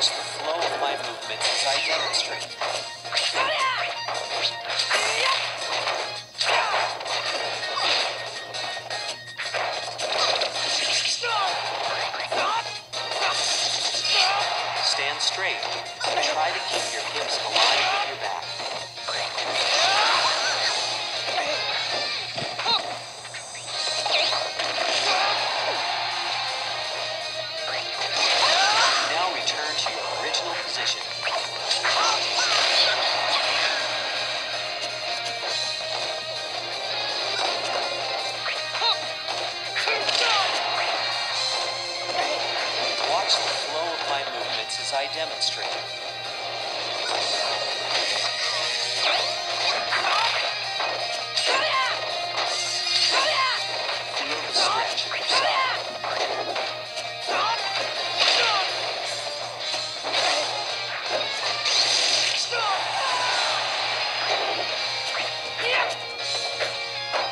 Watch the flow of my movements as I demonstrate. Stand straight and try to keep your hips aligned with your back. As I demonstrate.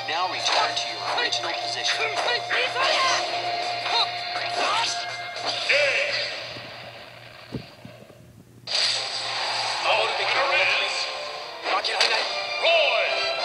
Now return to your original position. Roy!